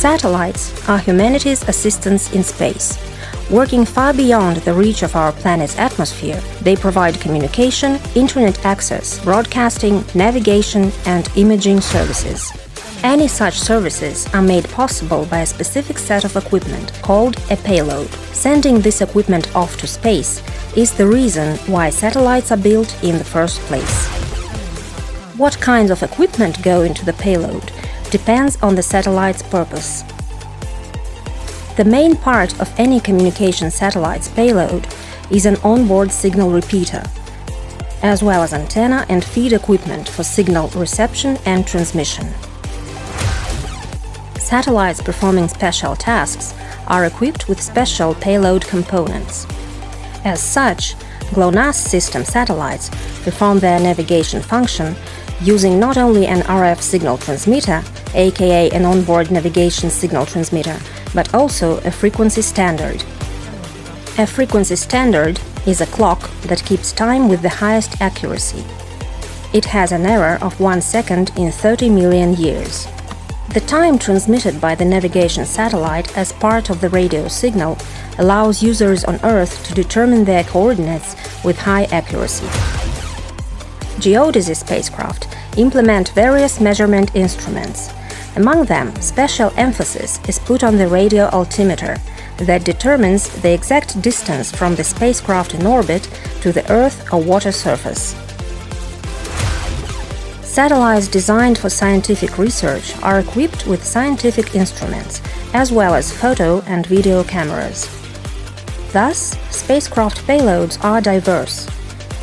Satellites are humanity's assistants in space. Working far beyond the reach of our planet's atmosphere, they provide communication, internet access, broadcasting, navigation, and imaging services. Any such services are made possible by a specific set of equipment called a payload. Sending this equipment off to space is the reason why satellites are built in the first place. What kinds of equipment go into the payload depends on the satellite's purpose. The main part of any communication satellite's payload is an onboard signal repeater, as well as antenna and feed equipment for signal reception and transmission. Satellites performing special tasks are equipped with special payload components. As such, GLONASS system satellites perform their navigation function using not only an RF signal transmitter, aka an onboard navigation signal transmitter, but also a frequency standard. A frequency standard is a clock that keeps time with the highest accuracy. It has an error of 1 second in 30 million years. The time transmitted by the navigation satellite as part of the radio signal allows users on Earth to determine their coordinates with high accuracy. Geodesy spacecraft implement various measurement instruments. Among them, special emphasis is put on the radio altimeter that determines the exact distance from the spacecraft in orbit to the Earth or water surface. Satellites designed for scientific research are equipped with scientific instruments, as well as photo and video cameras. Thus, spacecraft payloads are diverse.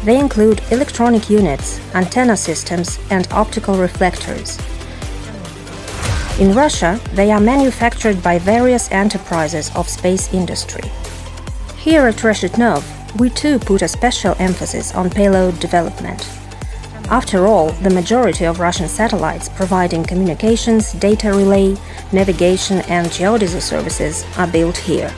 They include electronic units, antenna systems, and optical reflectors. In Russia, they are manufactured by various enterprises of space industry. Here at Reshetnev, we too put a special emphasis on payload development. After all, the majority of Russian satellites providing communications, data relay, navigation, and geodesy services are built here.